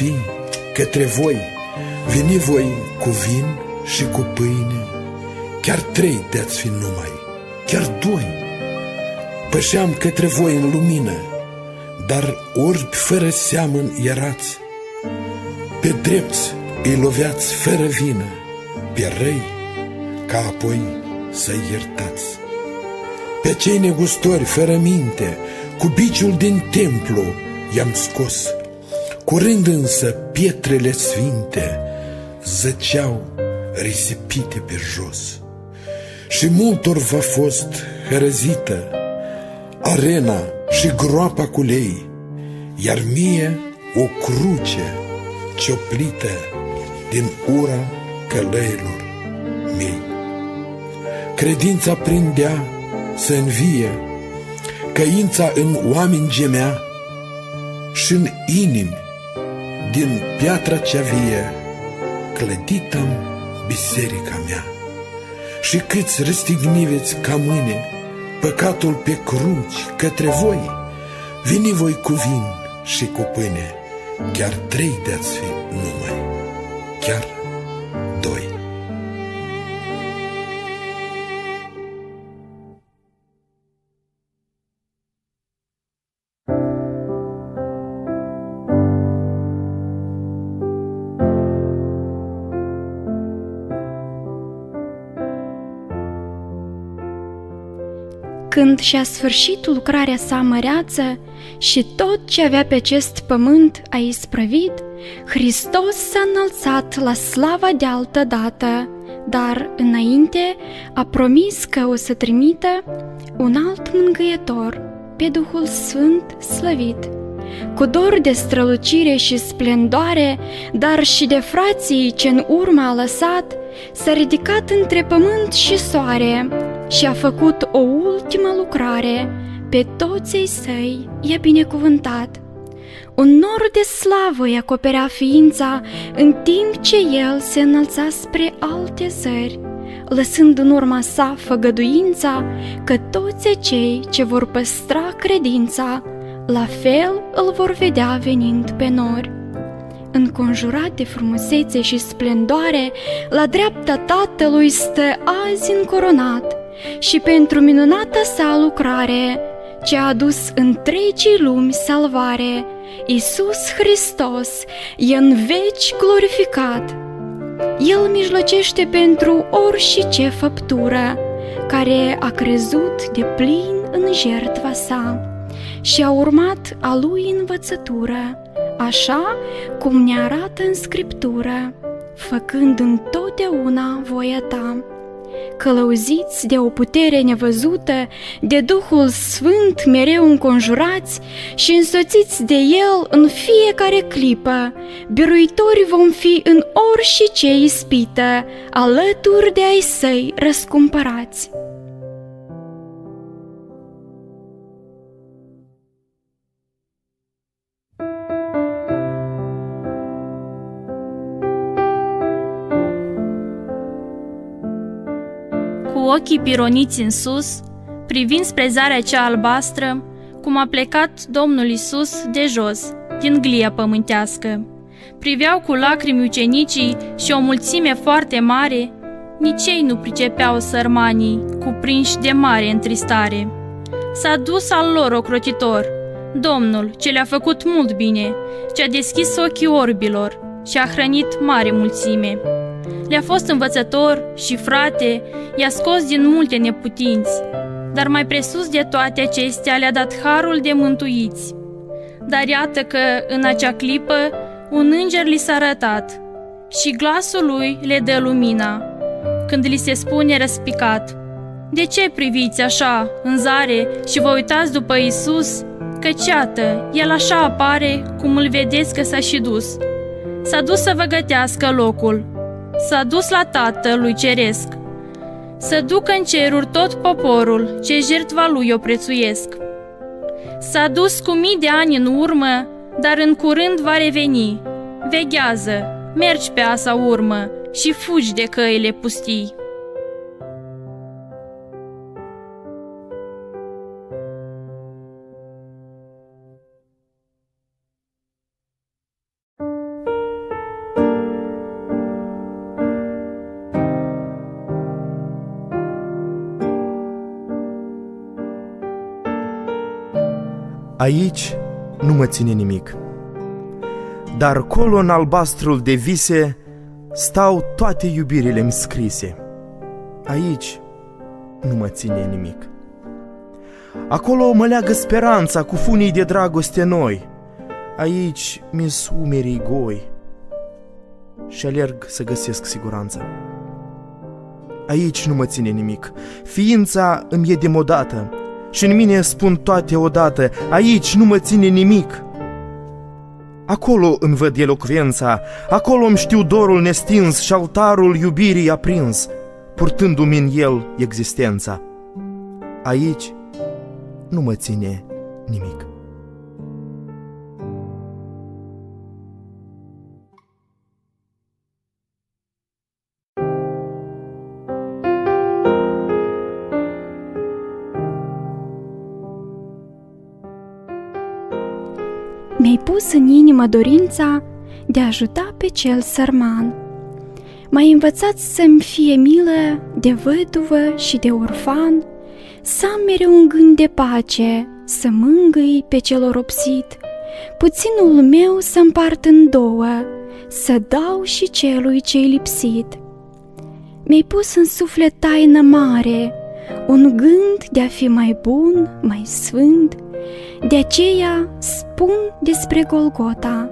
uniți de veți fi către voi, veni voi cu vin și cu pâine, chiar trei de-ați fi numai, chiar doi. Pășeam către voi în lumină, dar orbi fără seamăn erați. Pe drepți îi loveați fără vină, pe răi, ca apoi să iertați. Pe cei negustori fără minte, cu biciul din templu i-am scos, curând însă pietrele sfinte zăceau risipite pe jos. Și multor v-a fost hărăzită arena și groapa cu lei, iar mie o cruce cioplită din ura călăilor mei. Credința prindea să învie, căința în oameni gemea și în inimi din piatra cea vie clădită biserica mea. Și câți răstigniveți ca mâine păcatul pe cruci către voi, vini voi cu vin și cu pâine, chiar trei de-ați fi numai, chiar Când și-a sfârșit lucrarea sa măreață și tot ce avea pe acest pământ a isprăvit, Hristos s-a înălțat la slava de altă dată, dar înainte a promis că o să trimită un alt mângâietor, pe Duhul Sfânt slăvit. Cu dor de strălucire și splendoare, dar și de frații ce în urmă a lăsat, s-a ridicat între pământ și soare, și a făcut o ultimă lucrare, pe toți săi i-a binecuvântat. Un nor de slavă îi acoperea ființa în timp ce el se înălța spre alte zări, lăsând în urma sa făgăduința că toți cei ce vor păstra credința, la fel îl vor vedea venind pe nori înconjurat de frumusețe și splendoare, la dreapta tatălui stă azi încoronat și pentru minunata sa lucrare, ce a adus întregii lumi salvare, Iisus Hristos e în veci glorificat. El mijlocește pentru orice ce făptură, care a crezut de plin în jertva sa și a urmat a lui învățătură, așa cum ne arată în Scriptură, făcând întotdeauna voia ta. Călăuziți de o putere nevăzută, de Duhul Sfânt mereu înconjurați și însoțiți de El în fiecare clipă, biruitori vom fi în orice ispită, alături de ai săi răscumpărați. Ochii pironiți în sus, privind spre zarea cea albastră, cum a plecat Domnul Isus de jos, din glia pământească. Priveau cu lacrimi ucenicii și o mulțime foarte mare, nici ei nu pricepeau sărmanii, cuprinși de mare întristare. S-a dus al lor ocrotitor, Domnul, ce le-a făcut mult bine, ce a deschis ochii orbilor și a hrănit mare mulțime. Le-a fost învățător și frate, i-a scos din multe neputinți, dar mai presus de toate acestea le-a dat harul de mântuiți. Dar iată că, în acea clipă, un înger li s-a arătat și glasul lui le dă lumina, când li se spune răspicat, De ce priviți așa, în zare, și vă uitați după Isus? Căci iată, El așa apare, cum îl vedeți că s-a și dus. S-a dus să vă gătească locul, s-a dus la Tatălui Ceresc, să ducă în ceruri tot poporul ce jertva lui o prețuiesc. S-a dus cu mii de ani în urmă, dar în curând va reveni. Veghează, mergi pe asa urmă și fugi de căile pustii. Aici nu mă ține nimic. Dar colo în albastrul de vise stau toate iubirile-mi scrise. Aici nu mă ține nimic. Acolo mă leagă speranța cu funii de dragoste noi. Aici mi-s umerii goi și alerg să găsesc siguranța. Aici nu mă ține nimic. Ființa îmi e demodată și în mine spun toate odată. Aici nu mă ține nimic. Acolo îmi văd elocvența, acolo îmi știu dorul nestins și altarul iubirii aprins, purtându-mi în el existența. Aici nu mă ține nimic. Mi-ai pus în inimă dorința de a ajuta pe cel sărman. M-ai învățat să-mi fie milă de văduvă și de orfan, să am mereu un gând de pace, să mângâi pe cel oropsit, puținul meu să împart în două, să dau și celui ce-i lipsit. Mi-ai pus în suflet taină mare, un gând de a fi mai bun, mai sfânt, de aceea spun despre Golgota,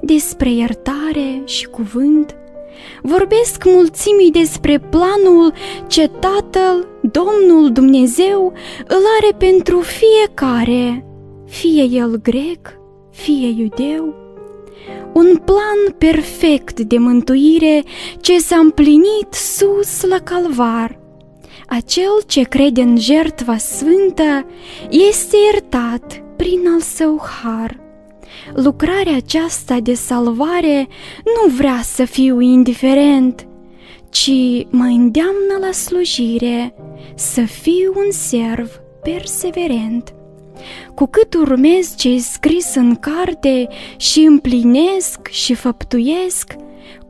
despre iertare și cuvânt, vorbesc mulțimii despre planul ce Tatăl, Domnul Dumnezeu, îl are pentru fiecare, fie el grec, fie iudeu. Un plan perfect de mântuire ce s-a împlinit sus la calvar. Acel ce crede în jertva sfântă este iertat prin al său har. Lucrarea aceasta de salvare nu vrea să fiu indiferent, ci mă îndeamnă la slujire, să fiu un serv perseverent. Cu cât urmez ce e scris în carte și împlinesc și făptuiesc,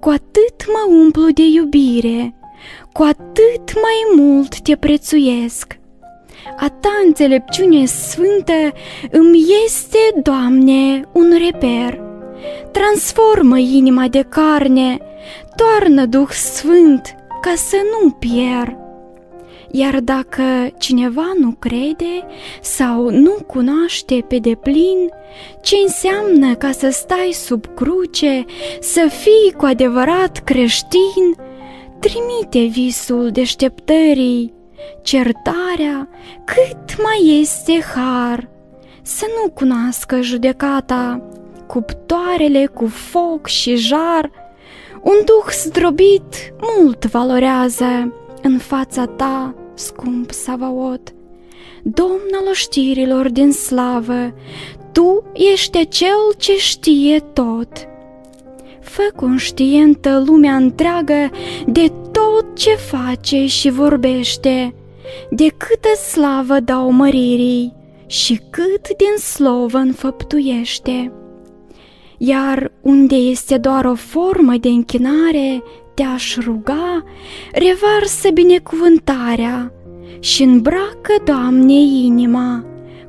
cu atât mă umplu de iubire, cu atât mai mult te prețuiesc a ta înțelepciune sfântă îmi este, Doamne, un reper. Transformă inima de carne, toarnă Duh Sfânt ca să nu pierd. Iar dacă cineva nu crede sau nu cunoaște pe deplin ce înseamnă ca să stai sub cruce, să fii cu adevărat creștin, trimite visul deșteptării certarea, cât mai este har, să nu cunoască judecata, cuptoarele cu foc și jar, un duh zdrobit mult valorează în fața ta, scump Savaot. Domn al oștirilor din slavă, tu ești cel ce știe tot. Fă conștientă lumea întreagă de tot ce face și vorbește, de câtă slavă dau măririi și cât din slovă înfăptuiește. Iar unde este doar o formă de închinare, te-aș ruga, revarsă binecuvântarea și îmbracă, Doamne, inima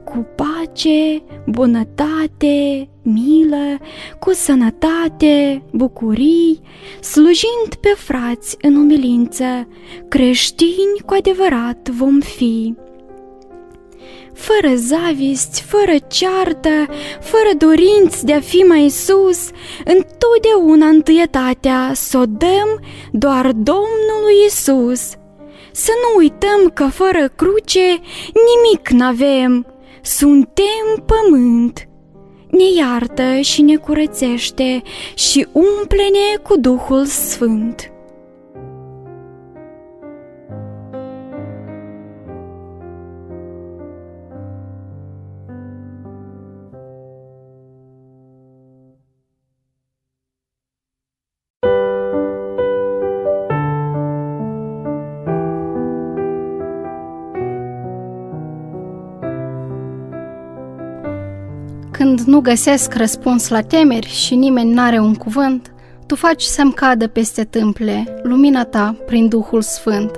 cu pace, bunătate, milă, cu sănătate, bucurii, slujind pe frați în umilință, creștini cu adevărat vom fi. Fără zavisti, fără ceartă, fără dorinți de a fi mai sus, întotdeauna întâietatea să o dăm doar Domnului Isus. Să nu uităm că fără cruce nimic n-avem, suntem pământ, ne iartă și ne curățește și umple-ne cu Duhul Sfânt. Când nu găsesc răspuns la temeri și nimeni n-are un cuvânt, tu faci să-mi cadă peste tâmple lumina ta prin Duhul Sfânt.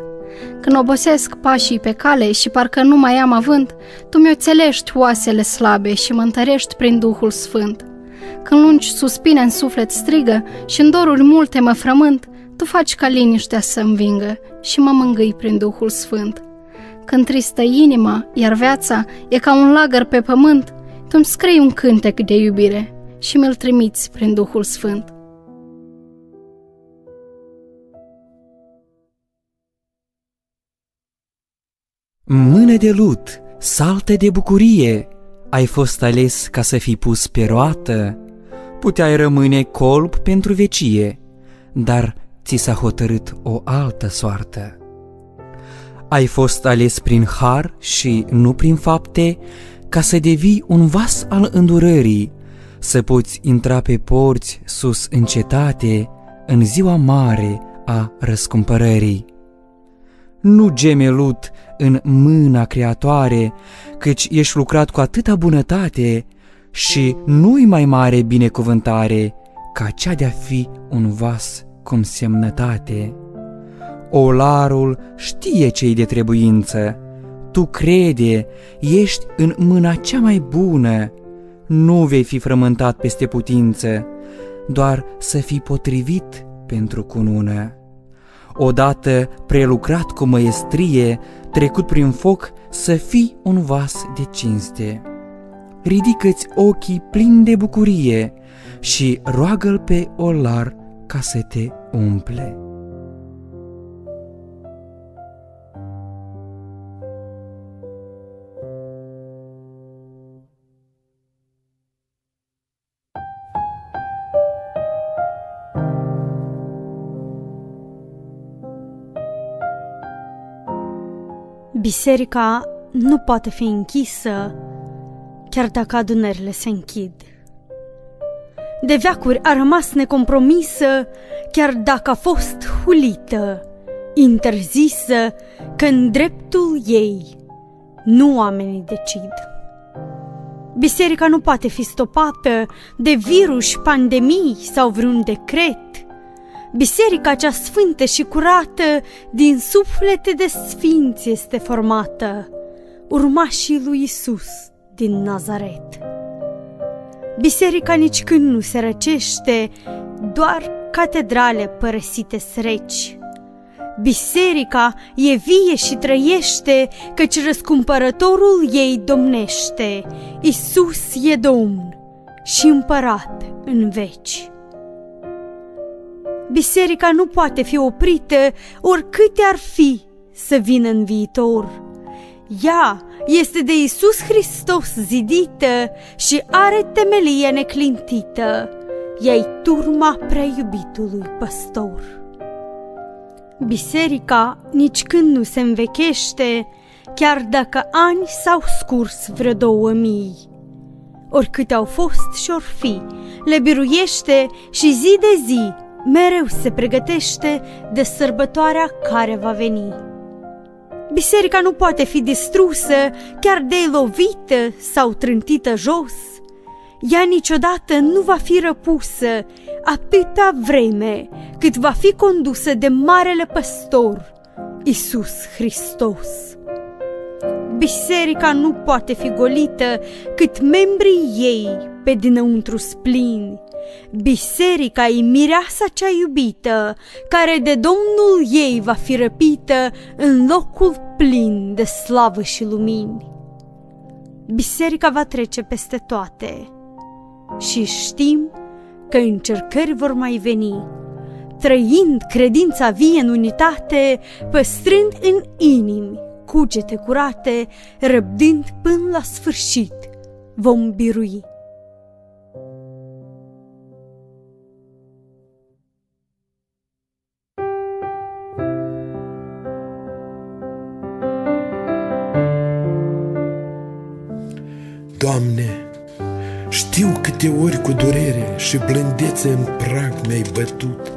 Când obosesc pașii pe cale și parcă nu mai am avânt, Tu mi-o țelești oasele slabe și mă întărești prin Duhul Sfânt. Când lungi suspine în suflet strigă și în doruri multe mă frământ, Tu faci ca liniștea să învingă și mă mângâi prin Duhul Sfânt. Când tristă inima, iar viața e ca un lagăr pe pământ, Tu îmi scrii un cântec de iubire și mi-l trimiți prin Duhul Sfânt. Mână de lut, salte de bucurie, ai fost ales ca să fii pus pe roată, puteai rămâne colb pentru vecie, dar ți s-a hotărât o altă soartă. Ai fost ales prin har și nu prin fapte, ca să devii un vas al îndurării, să poți intra pe porți sus în cetate, în ziua mare a răscumpărării. Nu geme lut în mâna creatoare, căci ești lucrat cu atâta bunătate și nu-i mai mare binecuvântare ca cea de-a fi un vas cum semnătate. Olarul știe ce de trebuință, tu crede, ești în mâna cea mai bună, nu vei fi frământat peste putință, doar să fii potrivit pentru cunună. Odată prelucrat cu măiestrie, trecut prin foc, să fii un vas de cinste. Ridică-ți ochii plini de bucurie și roagă-l pe olar ca să te umple. Biserica nu poate fi închisă chiar dacă adunările se închid. De veacuri a rămas necompromisă chiar dacă a fost hulită, interzisă că în dreptul ei nu oamenii decid. Biserica nu poate fi stopată de virus, pandemii sau vreun decret – Biserica cea sfântă și curată din suflete de sfinți este formată, urmașii lui Isus din Nazaret. Biserica nici când nu se răcește, doar catedrale părăsite sreci. Biserica e vie și trăiește, căci răscumpărătorul ei domnește. Isus e Domn și împărat în veci. Biserica nu poate fi oprită oricâte ar fi să vină în viitor. Ea este de Isus Hristos zidită și are temelie neclintită. Ea-i turma prea iubitului păstor. Biserica nici când nu se învechește, chiar dacă ani s-au scurs vreo două mii. Oricât au fost și or fi, le biruiește și zi de zi mereu se pregătește de sărbătoarea care va veni. Biserica nu poate fi distrusă, chiar de lovită sau trântită jos. Ea niciodată nu va fi răpusă atâta vreme cât va fi condusă de Marele Păstor, Isus Hristos. Biserica nu poate fi golită cât membrii ei pe dinăuntru splini, Biserica e mireasa cea iubită, care de Domnul ei va fi răpită în locul plin de slavă și lumini. Biserica va trece peste toate și știm că încercări vor mai veni, trăind credința vie în unitate, păstrând în inimi cugete curate, răbdând până la sfârșit, vom birui. Doamne, știu câte ori cu durere și blândețe în prag mi-ai bătut,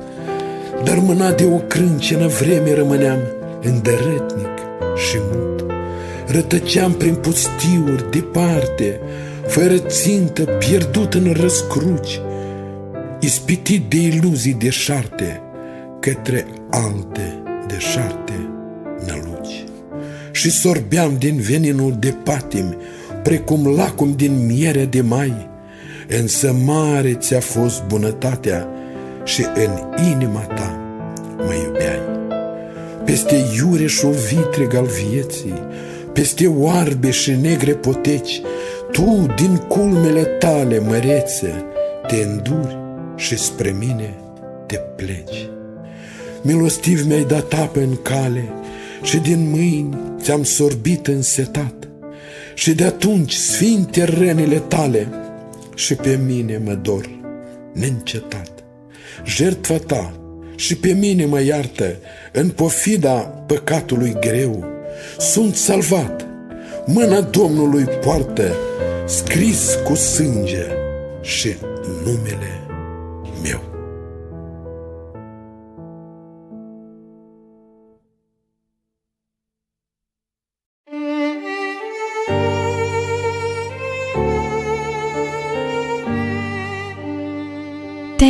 dar mâna de o crâncenă vreme rămâneam îndărătnic și mut. Rătăceam prin pustiuri departe, fără țintă, pierdut în răscruci, ispitit de iluzii de șarte, către alte de șarte și sorbeam din veninul de patim, precum lacul din miere de mai, însă mare ți-a fost bunătatea și în inima ta mă iubeai. Peste iureșul vitreg al vieții, peste oarbe și negre poteci, tu din culmele tale mărețe te înduri și spre mine te pleci. Milostiv mi-ai dat apă în cale și din mâini ți-am sorbit însetat și de atunci sfinte rănile tale și pe mine mă dor neîncetat. Jertfa ta și pe mine mă iartă în pofida păcatului greu. Sunt salvat, mâna Domnului poartă, scris cu sânge și numele meu.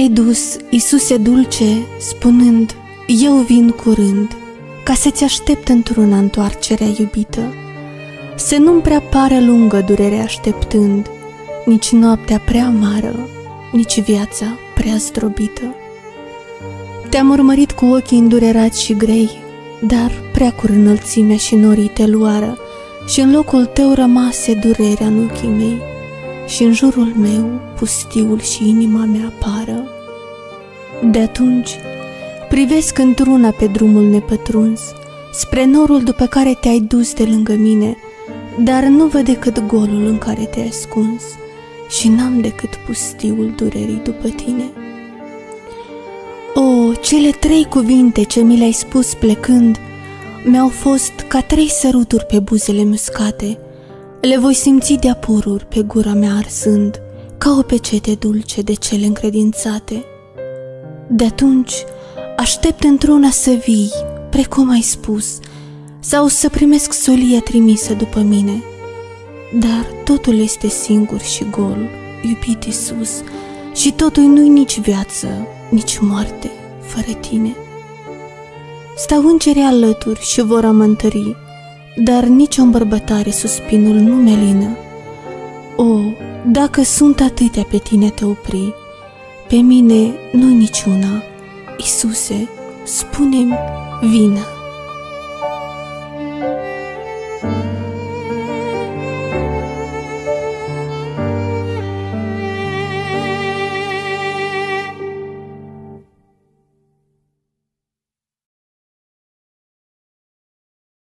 Te-ai dus, Isuse dulce, spunând, Eu vin curând, ca să-ți aștept într-una întoarcerea iubită. Să nu-mi prea pare lungă durerea așteptând, nici noaptea prea amară, nici viața prea zdrobită. Te-am urmărit cu ochii îndurerați și grei, dar prea curând înălțimea și norii te luară și în locul tău rămase durerea în ochii mei și în jurul meu pustiul și inima mea apară. De atunci privesc într-una pe drumul nepătruns, spre norul după care te-ai dus de lângă mine, dar nu văd decât golul în care te-ai ascuns și n-am decât pustiul durerii după tine. O, cele trei cuvinte ce mi le-ai spus plecând mi-au fost ca trei săruturi pe buzele muscate, le voi simți de-a pururi pe gura mea arsând, ca o pecete dulce de cele încredințate. De atunci aștept într-una să vii, precum ai spus, sau să primesc solia trimisă după mine. Dar totul este singur și gol, iubit Iisus, și totul nu-i nici viață, nici moarte, fără tine. Stau îngeri alături și vor amântări, dar nici o îmbărbătare suspinul nu melină. O, dacă sunt atâtea pe tine te opri, pe mine nu niciuna. Isuse, spune-mi, vină.